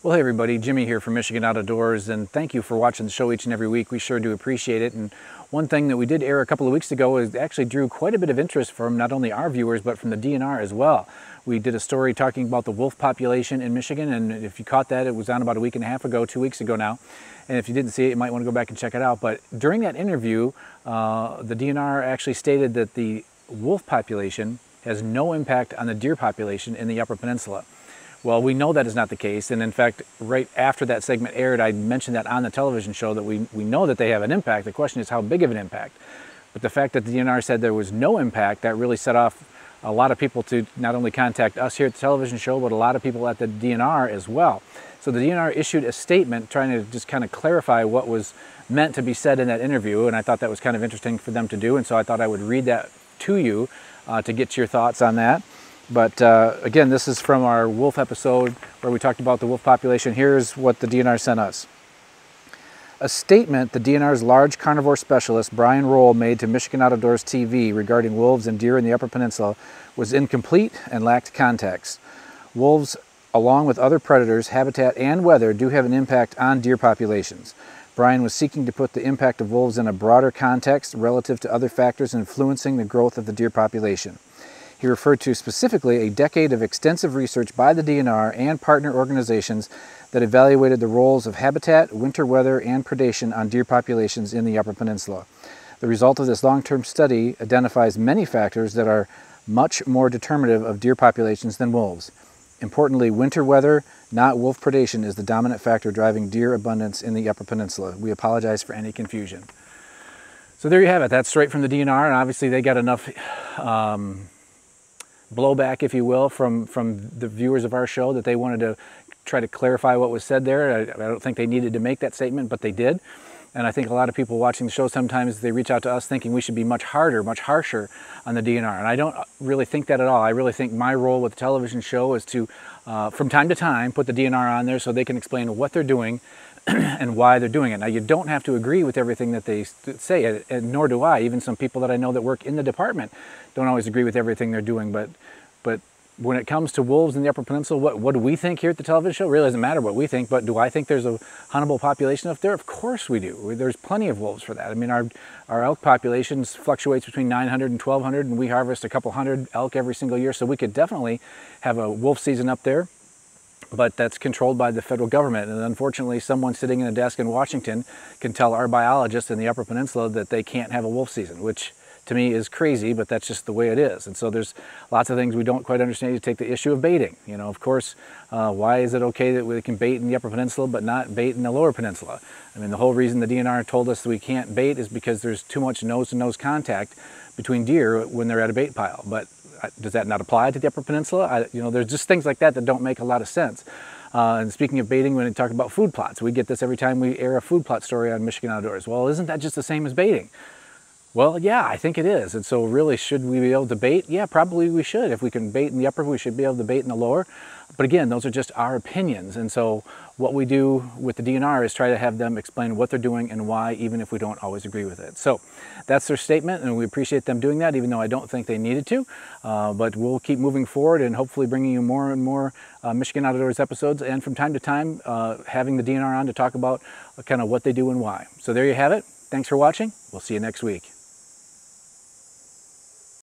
Well, hey everybody, Jimmy here from Michigan Out of Doors, and thank you for watching the show each and every week. We sure do appreciate it. And one thing that we did air a couple of weeks ago is actually drew quite a bit of interest from not only our viewers, but from the DNR as well. We did a story talking about the wolf population in Michigan, and if you caught that, it was on about a week and a half ago, two weeks ago now. And if you didn't see it, you might want to go back and check it out. But during that interview, uh, the DNR actually stated that the wolf population has no impact on the deer population in the Upper Peninsula. Well, we know that is not the case. And in fact, right after that segment aired, I mentioned that on the television show that we, we know that they have an impact. The question is how big of an impact. But the fact that the DNR said there was no impact, that really set off a lot of people to not only contact us here at the television show, but a lot of people at the DNR as well. So the DNR issued a statement trying to just kind of clarify what was meant to be said in that interview. And I thought that was kind of interesting for them to do. And so I thought I would read that to you uh, to get your thoughts on that. But uh, again, this is from our wolf episode where we talked about the wolf population. Here's what the DNR sent us. A statement the DNR's large carnivore specialist Brian Roell made to Michigan Out of Doors TV regarding wolves and deer in the Upper Peninsula was incomplete and lacked context. Wolves, along with other predators, habitat, and weather, do have an impact on deer populations. Brian was seeking to put the impact of wolves in a broader context relative to other factors influencing the growth of the deer population. He referred to specifically a decade of extensive research by the DNR and partner organizations that evaluated the roles of habitat, winter weather, and predation on deer populations in the Upper Peninsula. The result of this long-term study identifies many factors that are much more determinative of deer populations than wolves. Importantly, winter weather, not wolf predation, is the dominant factor driving deer abundance in the Upper Peninsula. We apologize for any confusion. So there you have it. That's straight from the DNR, and obviously they got enough um, blowback, if you will, from, from the viewers of our show that they wanted to try to clarify what was said there. I, I, don't think they needed to make that statement, but they did. And I think a lot of people watching the show sometimes they reach out to us thinking we should be much harder, much harsher on the DNR. And I don't really think that at all. I really think my role with the television show is to, uh, from time to time, put the DNR on there so they can explain what they're doing and why they're doing it. Now, you don't have to agree with everything that they say, and nor do I. Even some people that I know that work in the department don't always agree with everything they're doing. But, but when it comes to wolves in the Upper Peninsula, what, what do we think here at the television show? It really doesn't matter what we think, but do I think there's a huntable population up there? Of course we do. There's plenty of wolves for that. I mean, our, our elk populations fluctuates between 900 and 1200, and we harvest a couple hundred elk every single year, so we could definitely have a wolf season up there but that's controlled by the federal government. And unfortunately, someone sitting in a desk in Washington can tell our biologists in the Upper Peninsula that they can't have a wolf season, which to me is crazy, but that's just the way it is. And so there's lots of things we don't quite understand. You take the issue of baiting. You know, of course, uh, why is it okay that we can bait in the Upper Peninsula but not bait in the Lower Peninsula? I mean, the whole reason the DNR told us we can't bait is because there's too much nose-to-nose -nose contact between deer when they're at a bait pile. But does that not apply to the Upper Peninsula? I, you know, there's just things like that that don't make a lot of sense. Uh, and speaking of baiting, when we talk about food plots, we get this every time we air a food plot story on Michigan Outdoors. Well, isn't that just the same as baiting? Well, yeah, I think it is. And so really, should we be able to bait? Yeah, probably we should. If we can bait in the upper, we should be able to bait in the lower. But again, those are just our opinions. And so what we do with the DNR is try to have them explain what they're doing and why, even if we don't always agree with it. So that's their statement, and we appreciate them doing that, even though I don't think they needed to. Uh, but we'll keep moving forward and hopefully bringing you more and more uh, Michigan Outdoors episodes, and from time to time, uh, having the DNR on to talk about kind of what they do and why. So there you have it. Thanks for watching. We'll see you next week.